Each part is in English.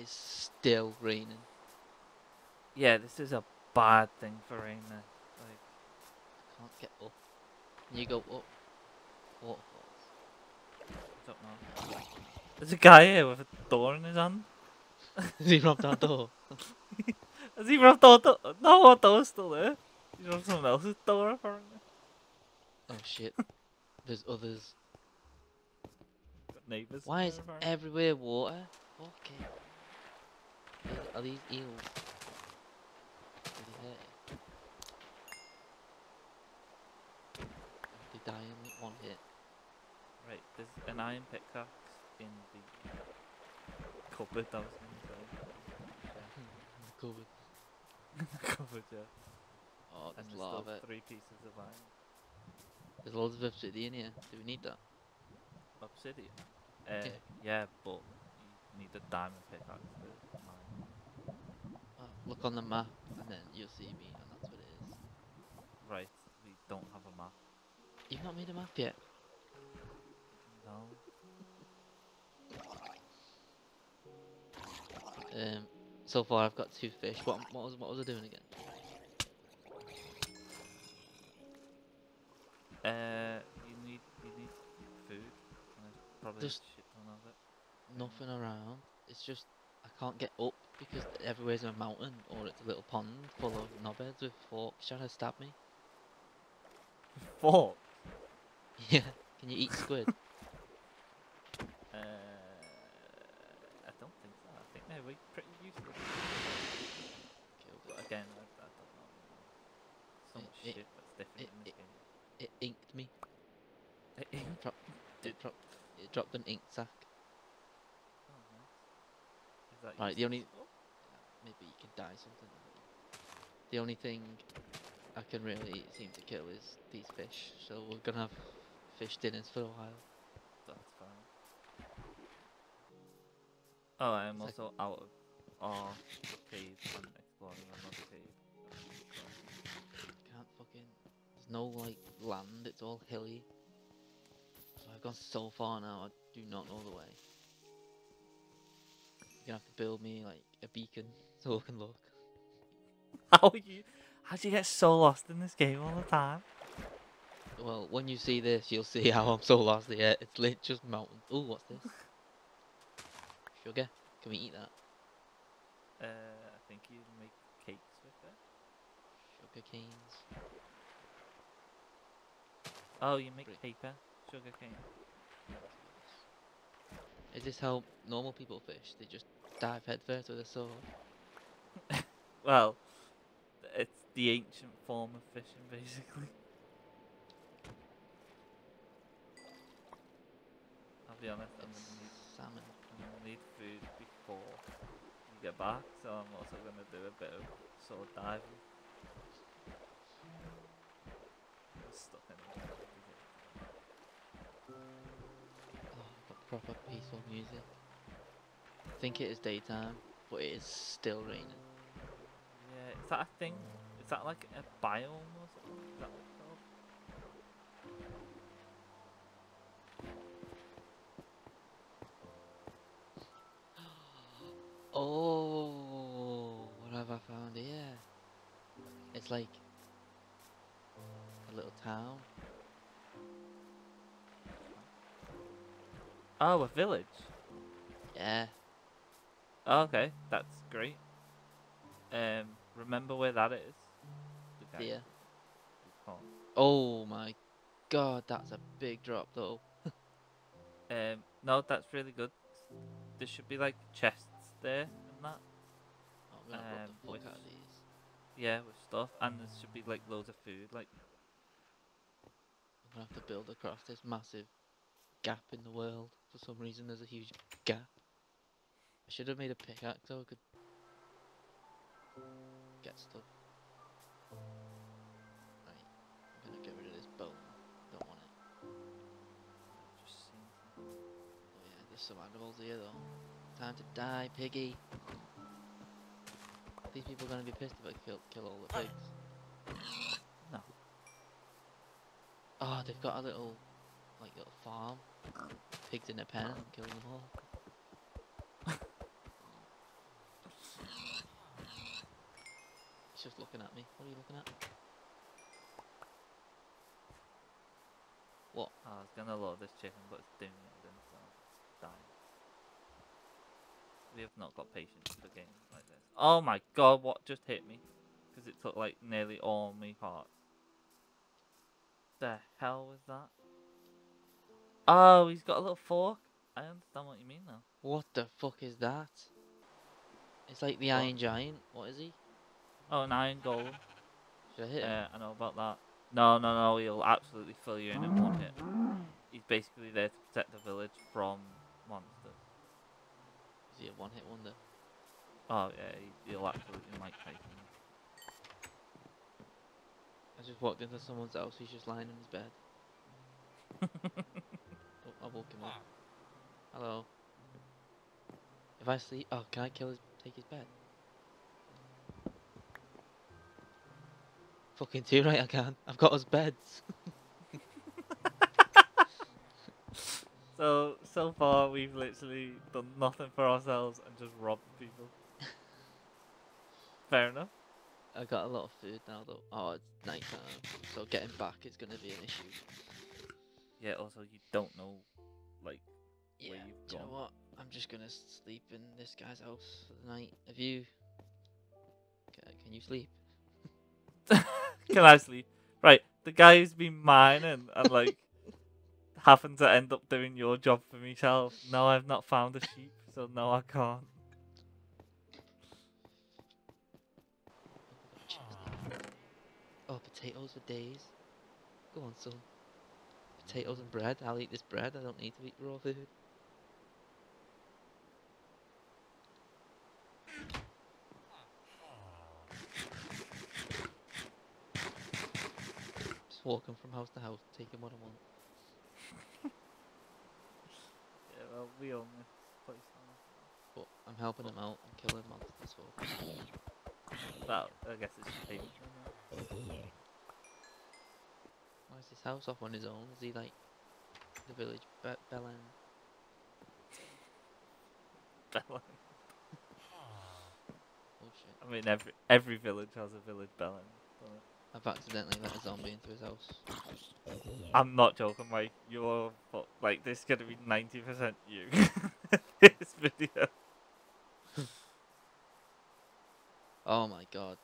is still raining. Yeah, this is a bad thing for rain. There. Like, Can't get up. You go up. Waterfalls. I don't know. There's a guy here with a door in his hand. Has he robbed our door? Has he robbed our door? No, our door's still there. He's robbed someone else's door apparently. Oh shit. There's others. Got neighbours. Why is everywhere water? It. Are these eels? They die in one hit. Right, there's an iron pickaxe in the cupboard I was. In the cupboard, yeah. Oh, And there's there's a lot of still it. three pieces of iron. There's loads of obsidian here. Do we need that? Obsidian. Uh, yeah, but you need a diamond pickaxe look on the map and then you'll see me and that's what it is. Right, we don't have a map. You've not made a map yet. No. Um, so far I've got two fish. What, what was what was I doing again? Uh, you need you need food. And probably There's- shit ton of it. Nothing around. It's just I can't get up because everywhere's a mountain or it's a little pond full of knobheads with forks trying to stab me. Fork? Yeah. Can you eat squid? Uh, I don't think so. I think they're pretty useless. Killed But again, I, I don't know. So It- much it- shit that's different it- in this it- game. It inked me. It, It dropped. It dropped. It dropped an ink sac. Nice. Is that Right, the only- Maybe you can die something. The only thing I can really seem to kill is these fish. So we're gonna have fish dinners for a while. That's fine. Oh, I am also out of our cave and exploring another cave. Can't fucking. There's no like land. It's all hilly. So I've gone so far now. I do not know the way. You're gonna have to build me like a beacon so I can look. How you? How do you get so lost in this game all the time? Well, when you see this, you'll see how I'm so lost here. It's lit just mountains. Ooh, what's this? Sugar. Can we eat that? Uh, I think you make cakes with it. Sugar canes. Oh, you make Great. paper, sugar cane. Is this how normal people fish? They just dive headfirst with a sword. Well, it's the ancient form of fishing, basically. I'll be honest, I'm gonna need, salmon. I'm gonna need food before you get back, so I'm also gonna do a bit of sword diving. I'm stuck in proper peaceful music. I think it is daytime, but it is still raining. Yeah, is that a thing? Is that like a biome or something? Is that? Oh, what have I found here? It's like a little town. Oh, a village. Yeah, Oh, okay, that's great. Um, remember where that is? The guy dear. Oh my god, that's a big drop though. Um, no, that's really good. There should be like chests there and that. Oh, I'm gonna rub Um, the which- fuck out of these. Yeah, with stuff, and there should be like loads of food. Like, I'm gonna have to build across this massive gap in the world. For some reason, there's a huge gap. I should have made a pickaxe so I could get stuff. Right, I'm gonna get rid of this bone. Don't want it. Oh yeah, there's some animals here though. Time to die, piggy. These people are gonna be pissed if I kill kill all the pigs. No. Oh, they've got a little like little farm, pigs in a pen, killing them all. He's just looking at me. What are you looking at? What? I was gonna load this chicken, but it's doing it again, so it's dying. We have not got patience for games like this. Oh my god, what just hit me? Because it took like nearly all my parts. The hell was that? Oh, he's got a little fork. I understand what you mean now. What the fuck is that? It's like the What? Iron Giant. What is he? Oh, an iron golem. Should I hit him? Yeah, I know about that. No, no, no, he'll absolutely fill you in in one hit. He's basically there to protect the village from monsters. Is he a one-hit wonder? Oh yeah, he, he'll absolutely Mike Tyson. I just walked into someone's house. He's just lying in his bed. Oh, I woke him up. Hello. If I sleep, oh, can I kill his, take his bed? Fucking too right, I can. I've got us beds. So so far we've literally done nothing for ourselves and just robbed people. Fair enough. I got a lot of food now though. Oh, it's night time, so getting back is gonna be an issue. Yeah. Also, you don't know, like, Yeah. Where you've do you know what? I'm just gonna sleep in this guy's house for the night. Have you? Ca- Can you sleep? can I sleep? Right. The guy who's been mining and like happened to end up doing your job for myself. No, I've not found a sheep, so no, I can't. Oh, potatoes for days. Go on, son. Potatoes and bread. I'll eat this bread. I don't need to eat raw food. Just walking from house to house, taking what I want. Yeah. Well, we own this place now. But I'm helping him out. I'm killing monsters for him. Well, I guess it's just payment. isn't it? Why is this house off on his own? Is he like the village be- bellend? Bellend. Oh shit. I mean, every every village has a village bellend. I've accidentally let a zombie into his house. I'm not joking, Mike. You're like this is gonna be ninety percent you. this video. Oh my god.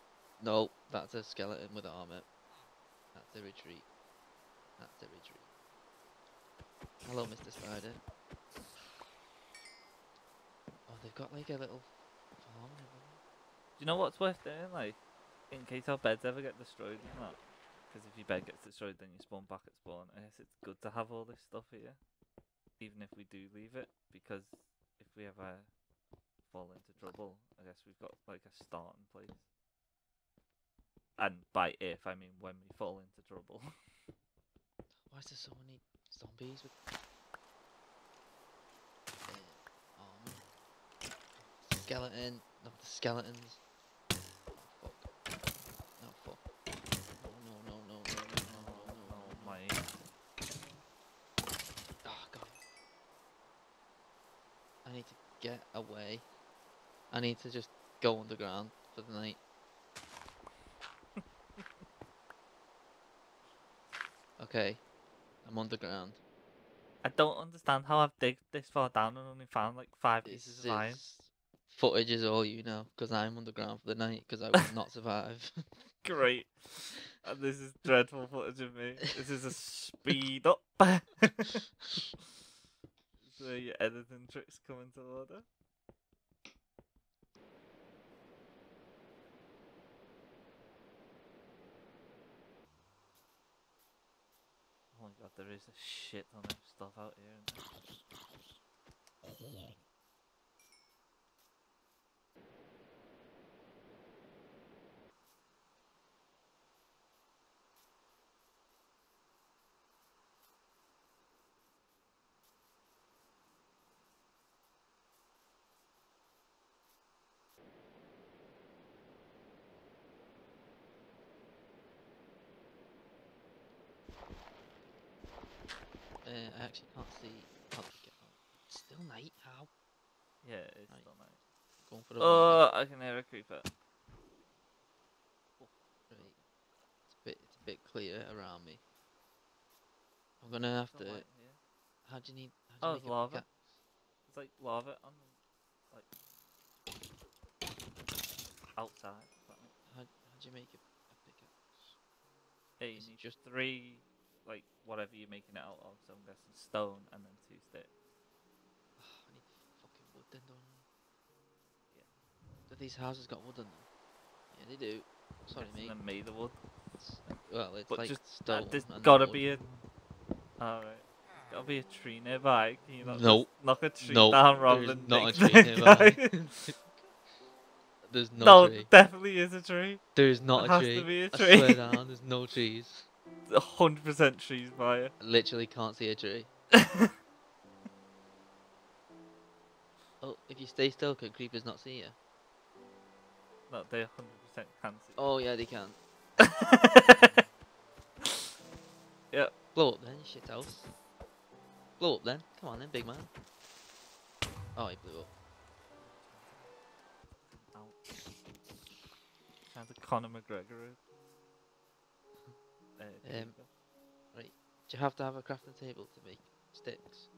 No, that's a skeleton with armor. That's a retreat. Hello, Mr. Spider. Oh, they've got like a little farm. Do you know what's worth doing? Like, in case our beds ever get destroyed and that. Because if your bed gets destroyed, then you spawn back at spawn. I guess it's good to have all this stuff here, even if we do leave it. Because if we ever fall into trouble, I guess we've got like a starting place. And by if, I mean when we fall into trouble. Why is there so many zombies with uh, armor? Skeleton, not the skeletons. Oh fuck. No fuck. No no no no no no no no no oh no. my! Oh god. I need to get away. I need to just go underground for the night. okay. I'm underground. I don't understand how I've digged this far down and only found like five This pieces of iron. footage is all you know because I'm underground for the night because I will not survive. Great. And this is dreadful footage of me. This is a speed up. so your editing tricks come into order. God, there is a shit ton of stuff out here. Uh, I actually can't see. How to get out. It's still night. How? Yeah, it's Right. still nice. Going for a Oh, I can hear a creeper. Right. It's a bit. It's a bit clear around me. I'm gonna have to. How do you need? How do Oh, you lava. It's like lava on like outside. if that makes- How, how do you make a, a pickaxe? Yeah, you it need just three, like whatever you're making it out of. So I'm guessing stone and then two sticks. I need fucking wood then, don't I? Yeah. Do these houses got wood in them? Yeah, they do. Sorry, guessing mate. they're made of wood. It's, well, it's But like just stone. Uh, there's and gotta wood. be a. Alright. Gotta be a tree nearby. Can you not Nope. knock a tree Nope, down rather than not a tree nearby. There's no, no, tree. definitely is a tree. There's not There a has tree. to be a I tree. swear down, there's no trees. A hundred percent trees by it. Literally can't see a tree. Oh, if you stay still, can creepers not see you? no, they hundred percent can see. Oh yeah, they can. yeah. Blow up then, shit house. Blow up then. Come on then, big man. Oh, he blew up. Ouch. Sounds like Conor McGregor. Uh, Um, go. Do you have to have a crafting table to make sticks?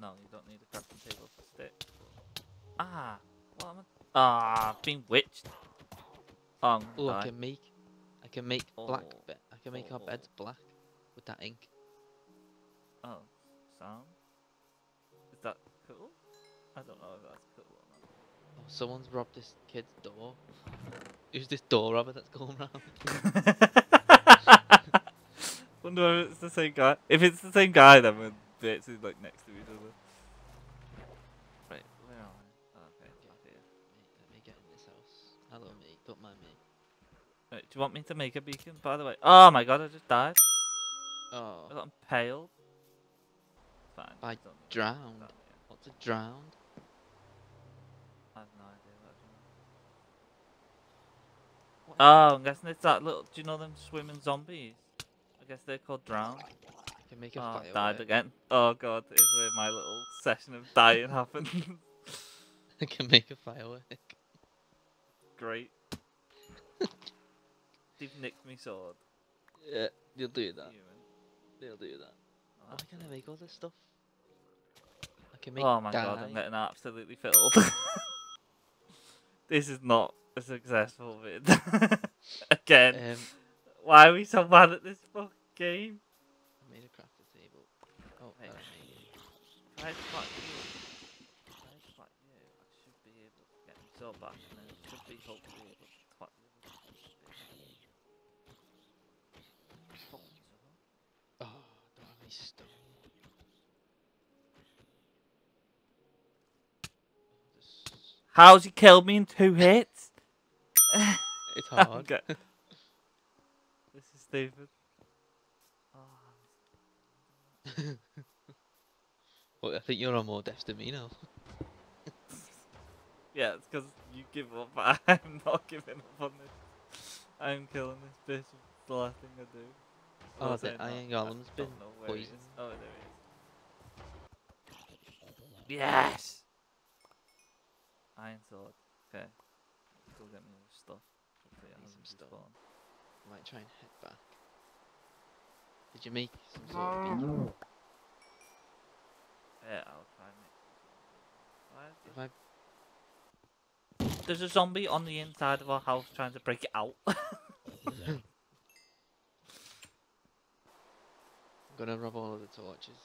no, you don't need a crafting table for sticks. Ah, what am I? Ah, I've been witched. Oh, I'm Oh, I can make, I can make black. Oh. Be- I can make our Oh. beds black with that ink. Oh, sound. Is that cool? I don't know if that's cool or not. Oh, someone's robbed this kid's door. Who's this door robber that's going round? Wonder if it's the same guy. If it's the same guy, then we're basically like next to each other. Right, where are we? Oh, okay, up here. Mate, let me get in this house. Hello, mate. Don't mind me. Right, do you want me to make a beacon? By the way, oh my god, I just died. Oh. I got impaled. Fine. By don't need to drowned. that, yeah. what's a drowned? I have no idea what it is. Oh, I'm guessing it's that little. Do you know them swimming zombies? I guess they're called drowned. I can make a Oh, fire. died again. Oh god, is where my little session of dying happened. I can make a firework. Great. They've nicked me sword. Yeah, you'll do that. Human. They'll do that. Oh, How that's can I good. make all this stuff? I can make Oh my god, I'm getting absolutely filled. this is not a successful vid. Again, Um, why are we so bad at this fucking game? I made a crafting table. Oh, Hey. that I made it. If I spot you, if I spot you, I should be able to get my sword back and then I should be hopefully able to spot you. Fucking. Oh, don't have any stone. How's he killed me in two hits? It's I'm hard. go- this is stupid. Oh, Well, I think you're on more deaths than me now. yeah, it's because you give up. but I'm not giving up on this. I'm killing this bitch. It's the last thing I do. Oh, Well, the iron I golem's been know where he poisoned. Oh, there he is. Yes! Iron sword. Okay. Go get me stuff. Hopefully it Need some stuff. respawned. Might try and head back. Did you make some sort of beacon? Yeah, I'll try and make Why is If there- I There's a zombie on the inside of our house trying to break it out. I'm gonna rub all of the torches.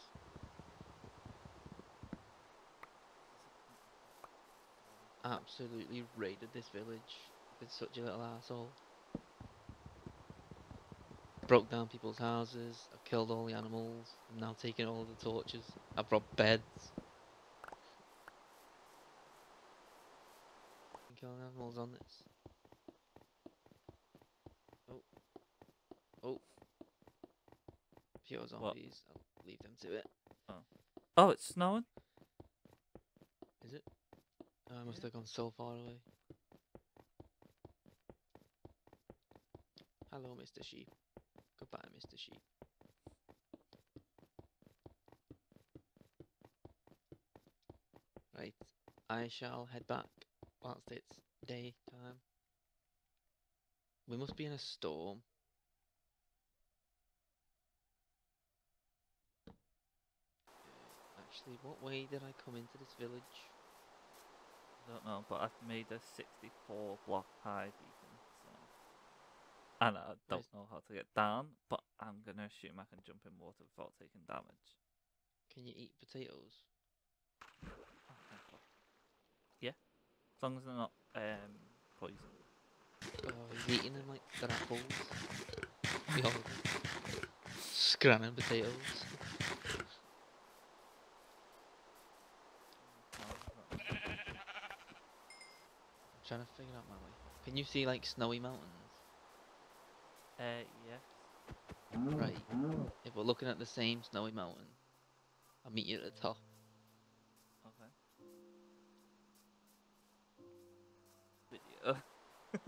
Absolutely raided this village. Been such a little asshole. Broke down people's houses. I've killed all the animals. I'm now taking all the torches. I've robbed beds. Been killing animals on this. Oh. Oh. Pure zombies. I'll leave them to it. Oh. oh, it's snowing? Is it? Oh, I must have gone so far away. Hello, Mr. Sheep. Sheep. Right, I shall head back whilst it's daytime. We must be in a storm. Actually, what way did I come into this village? I don't know, but I've made a 64 block high. And I don't know how to get down, but I'm gonna assume I can jump in water without taking damage. Can you eat potatoes? Oh. Yeah, as long as they're not um, poison. Oh, he's eating them like they're apples. Scramming potatoes. I'm trying to figure out my way. Can you see like snowy mountains? Uh, yes. Right. If we're looking at the same snowy mountain, I'll meet you at the top. Okay. Video. Let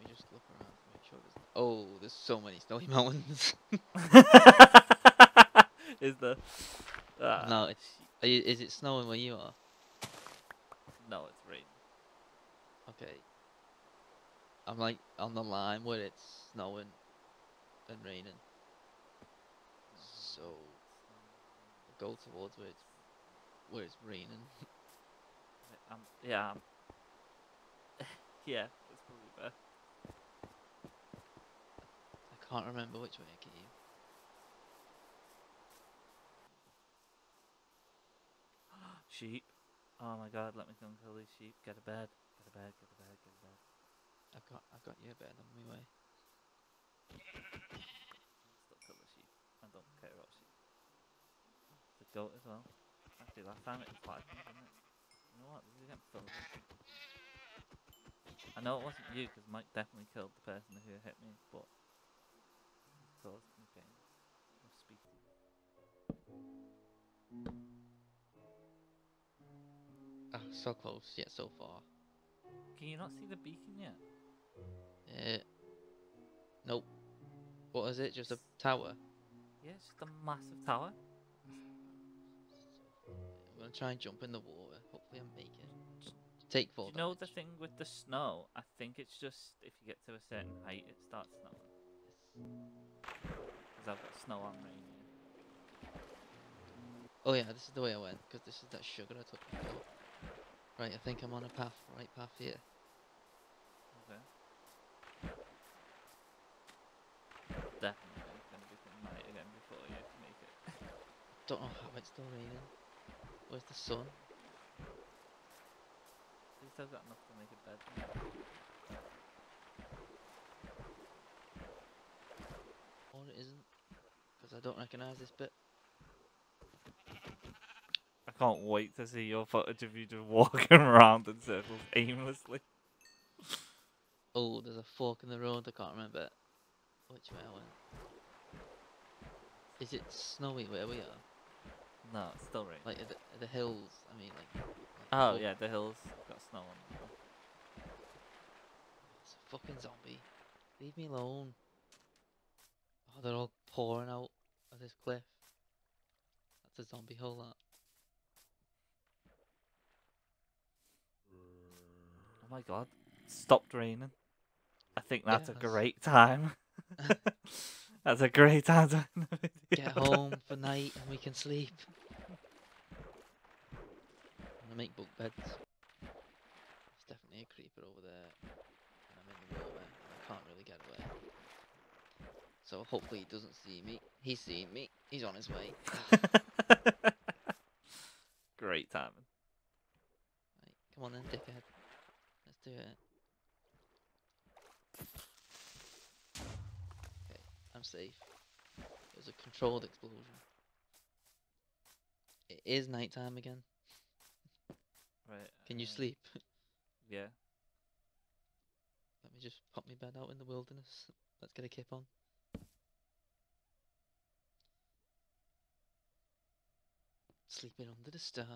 me just look around to make sure there's. Oh, there's so many snowy mountains. Is the ah, no, it's. Are you, is it snowing where you are? no, it's raining. Okay. I'm like on the line where it's snowing and raining. So I'll go towards where it's where it's raining. Um, yeah. Um, yeah, that's probably best. I can't remember which way I came. Sheep. Oh my god, let me go and kill these sheep. Get a bed. Get a bed, get a bed, get a bed. I've got I've got you a bit on my way. Still kill the sheep. I don't care about sheep. The goat as well. Actually, last time it was five, wasn't it? You know what? This is getting filled with. I know it wasn't you, because Mike definitely killed the person who hit me, but he's caused me pain. Must speak to you. Ah, so close yet so far. Can you not see the beacon yet? Uh, nope. What is it? Just a tower? Yeah, it's just a massive tower. I'm gonna try and jump in the water. Hopefully I make it. Take Do four. you know the thing with the snow? I think it's just if you get to a certain height, it starts snowing. Because I've got snow on rain here. Oh yeah, this is the way I went because this is that sugar I took before. Right, I think I'm on a path, right path here. Okay. Definitely gonna become night again before you make it. Don't know how it's still raining. Where's the sun? At least I've got enough to make a bed. Or it isn't. Because I don't recognise this bit. I can't wait to see your footage of you just walking around in circles aimlessly. Oh, there's a fork in the road. I can't remember which way I went. Is it snowy where we are? No, it's still raining. Like the, the hills? I mean, like. like oh yeah, the hills got snow on them. It's a fucking zombie. Leave me alone. Oh, they're all pouring out of this cliff. That's a zombie hole. That. Oh my god, stopped raining. I think that's a Yes. great time. that's a great time to end the video. Get home for night and we can sleep. I'm gonna make bunk beds. There's definitely a creeper over there. And I'm in the water. and I can't really get away. So hopefully he doesn't see me. He's seeing me. He's on his way. great timing. Right, come on then, dickhead. Let's do it. Okay, I'm safe. It was a controlled explosion. It is nighttime again. Right. Can you uh, sleep? Yeah. Let me just pop my bed out in the wilderness. Let's get a kip on. Sleeping under the stars.